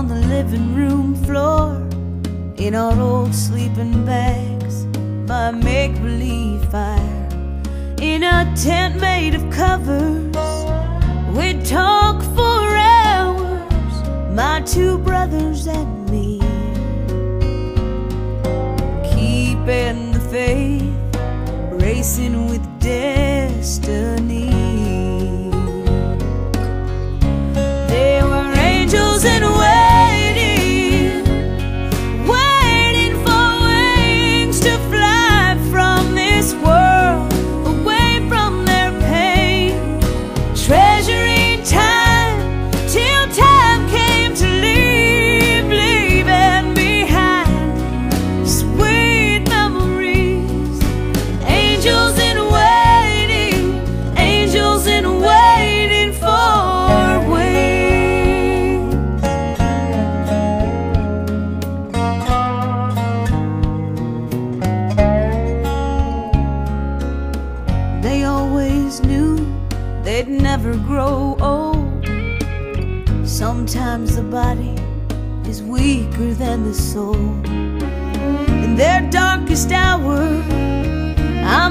on the living room floor in our old sleeping bags by make believe fire. In a tent made of covers, we'd talk for hours, my two brothers and me. Keeping the faith, racing with destiny. Always knew they'd never grow old. Sometimes the body is weaker than the soul. In their darkest hour, I